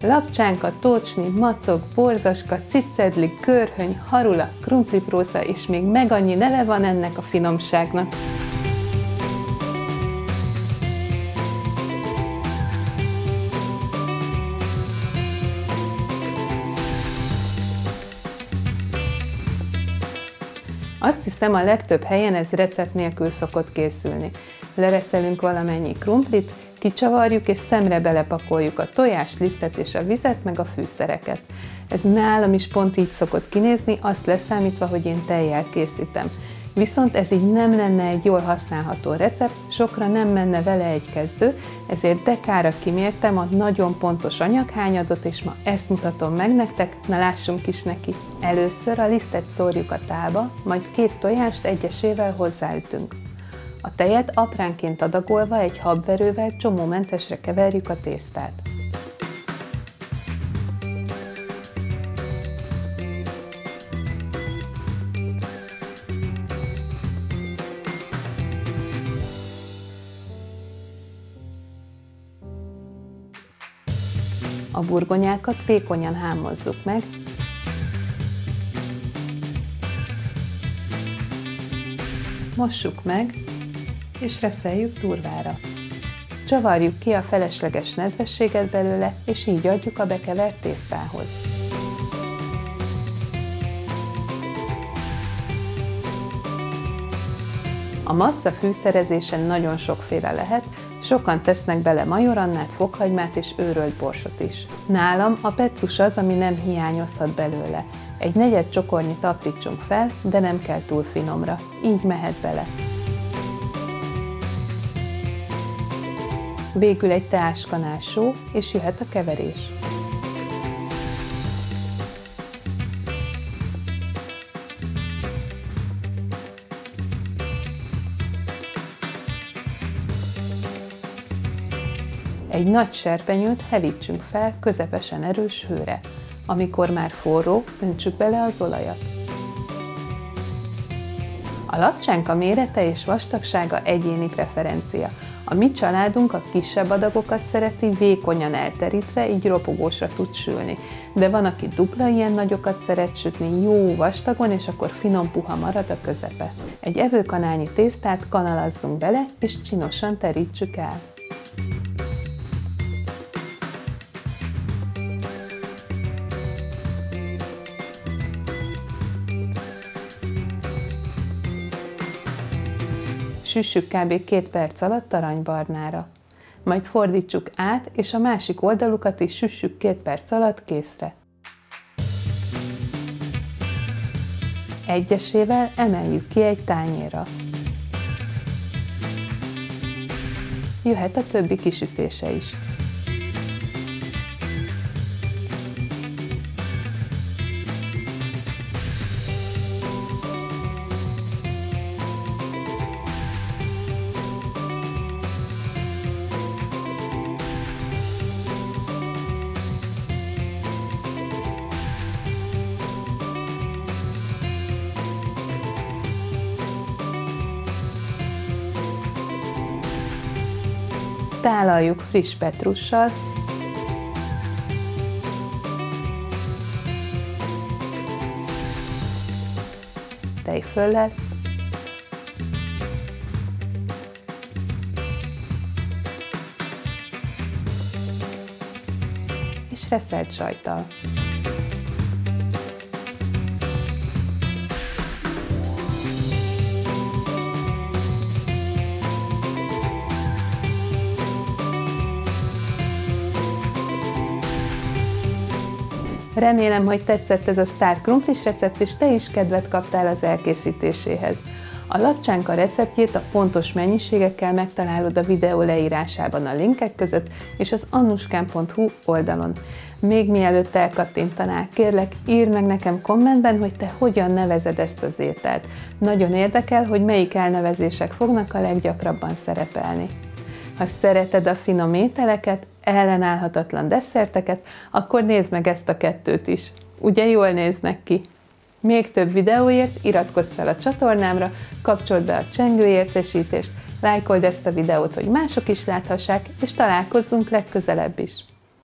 Lapcsánka, tócsni, macog, borzaska, cicedli, körhöny, harula, krumplipróza és még meg annyi neve van ennek a finomságnak. Azt hiszem a legtöbb helyen ez recept nélkül szokott készülni. Lereszelünk valamennyi krumplit, kicsavarjuk és szemre belepakoljuk a tojás, lisztet és a vizet, meg a fűszereket. Ez nálam is pont így szokott kinézni, azt leszámítva, hogy én tejjel készítem. Viszont ez így nem lenne egy jól használható recept, sokra nem menne vele egy kezdő, ezért dekára kimértem a nagyon pontos anyaghányadot, és ma ezt mutatom meg nektek, na lássunk is neki. Először a lisztet szórjuk a tálba, majd két tojást egyesével hozzáütünk. A tejet apránként adagolva egy habverővel csomómentesre keverjük a tésztát. A burgonyákat vékonyan hámozzuk meg, mossuk meg, és reszeljük turvára. Csavarjuk ki a felesleges nedvességet belőle, és így adjuk a bekevert tésztához. A massza fűszerezésen nagyon sokféle lehet, Sokan tesznek bele majorannát, fokhagymát és őrölt borsot is. Nálam a petrus az, ami nem hiányozhat belőle. Egy negyed csokornyit aprítsunk fel, de nem kell túl finomra. Így mehet bele. Végül egy teáskanál só, és jöhet a keverés. Egy nagy serpenyőt hevítsünk fel közepesen erős hőre. Amikor már forró, öntsük bele az olajat. A lapcsánka mérete és vastagsága egyéni preferencia. A mi családunk a kisebb adagokat szereti vékonyan elterítve, így ropogósra tud sülni. De van, aki dupla ilyen nagyokat szeret sütni, jó vastagon, és akkor finom puha marad a közepe. Egy evőkanálnyi tésztát kanalazzunk bele, és csinosan terítsük el. Süssük kb. két perc alatt aranybarnára. Majd fordítsuk át, és a másik oldalukat is süssük két perc alatt készre. Egyesével emeljük ki egy tányéra. Jöhet a többi kisütése is. Tálaljuk friss petrussal, tejföllel, és reszelt sajttal. Remélem, hogy tetszett ez a sztár krumplis recept, és te is kedvet kaptál az elkészítéséhez. A lapcsánka receptjét a pontos mennyiségekkel megtalálod a videó leírásában a linkek között és az annuskán.hu oldalon. Még mielőtt elkattintanál, kérlek írd meg nekem kommentben, hogy te hogyan nevezed ezt az ételt. Nagyon érdekel, hogy melyik elnevezések fognak a leggyakrabban szerepelni. Ha szereted a finom ételeket, ellenállhatatlan desszerteket, akkor nézd meg ezt a kettőt is. Ugye jól néznek ki? Még több videóért iratkozz fel a csatornámra, kapcsold be a csengő értesítést, lájkold ezt a videót, hogy mások is láthassák, és találkozzunk legközelebb is.